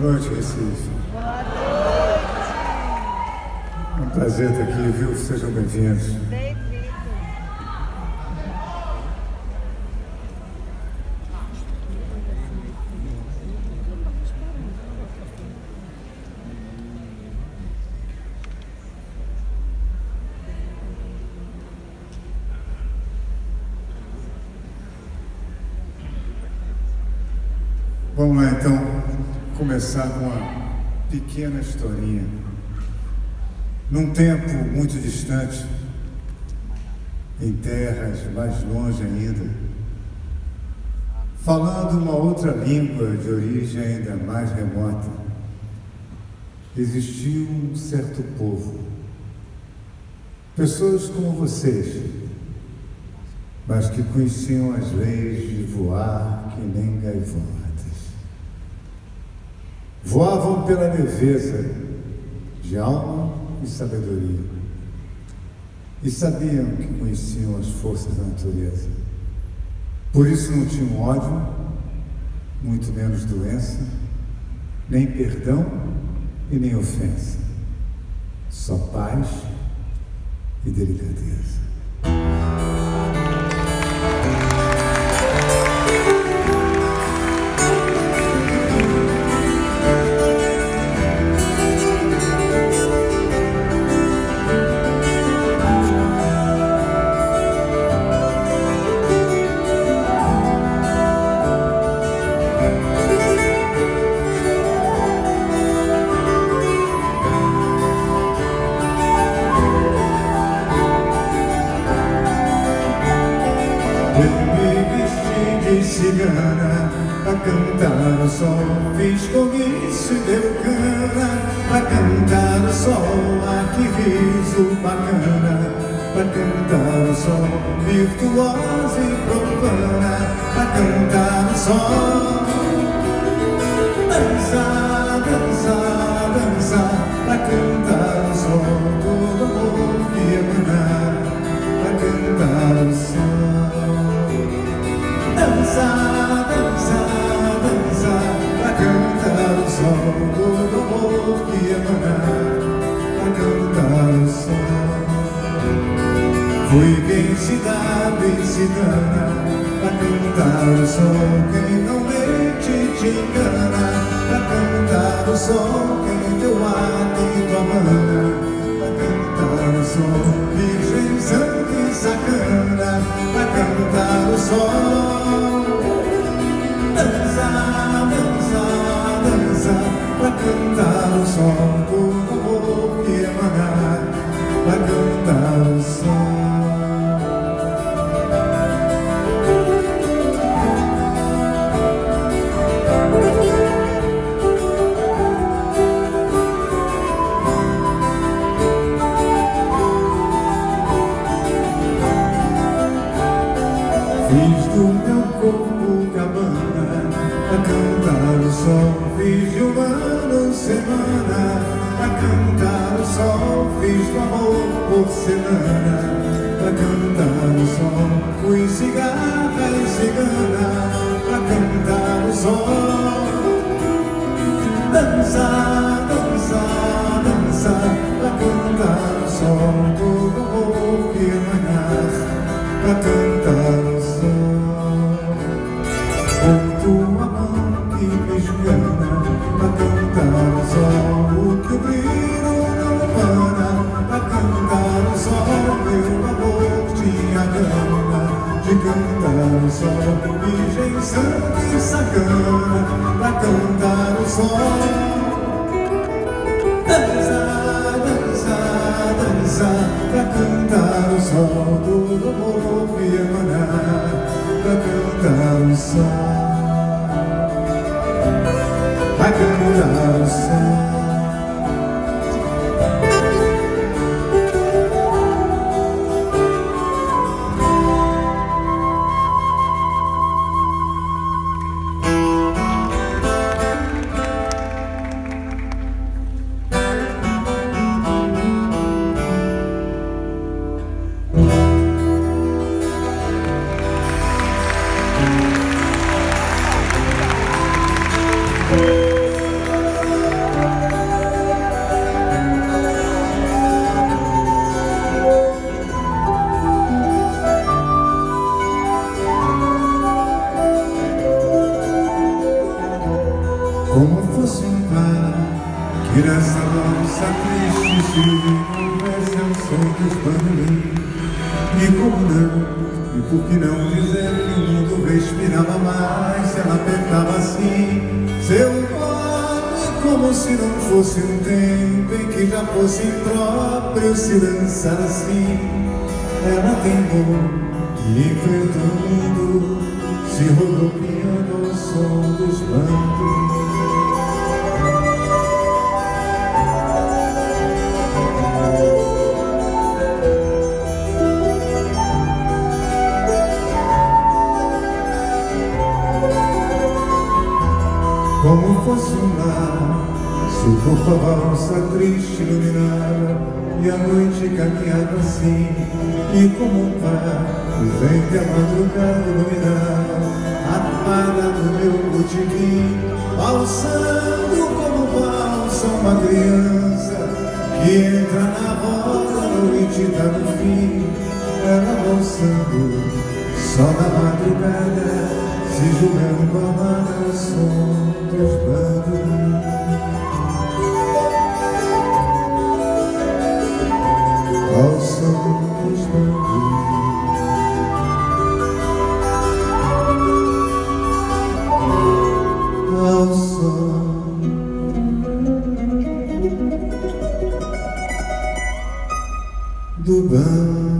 Boa noite, Recife. Boa noite. É um prazer estar aqui, viu? Sejam bem-vindos. Bem-vindo. Vamos lá então começar com uma pequena historinha. Num tempo muito distante, em terras mais longe ainda, falando uma outra língua de origem ainda mais remota, existiu um certo povo, pessoas como vocês, mas que conheciam as leis de voar que nem gaivotas. Voavam pela leveza de alma e sabedoria. E sabiam que conheciam as forças da natureza. Por isso não tinham ódio, muito menos doença, nem perdão e nem ofensa. Só paz e delicadeza. Cigana Pra cantar o sol. Fiz comício e deu cana Pra cantar o sol. Ah, que riso bacana Pra cantar o sol. Virtuosa e profana Pra cantar o sol. Dançar, dançar, dançar Pra cantar cantar o sol Fui se dana Pra cantar o sol. Quem não mente te engana Pra cantar o sol. Quem teu hábito amana Pra cantar o sol. Virgem santa e sacana Pra cantar o sol. Dançar, dançar, dançar Pra cantar o sol sol Fiz do amor porcelana Pra cantar o sol Fui cigarra e cigana. Pra cantar o sol dançar, cantar o sol Virgem santa e sacana Pra cantar o sol Dançar, dançar, dançar Pra cantar o sol Todo amor que emanar Pra cantar o sol Pra cantar o sol E nessa dança triste se conversa ao som dos bandolim E como não, e por que não dizer que o mundo respirava mais Se ela apertava assim seu nome Como se não fosse um tempo em que já fosse próprio se dançar assim. Ela teimou e enfrentou o mundo Se rodopiando ao som como fosse um lar Suporta a valsa triste iluminada E a noite caminhava assim E como um par Vivente a madrugada iluminada Apaga do meu botiquim Balsando como balsa uma criança Que entra na roda, a noite tá no fim Ela balsando Só na madrugada se julgando com a marcação dos bandos. Ao som dos bandos. Ao som. Do banho.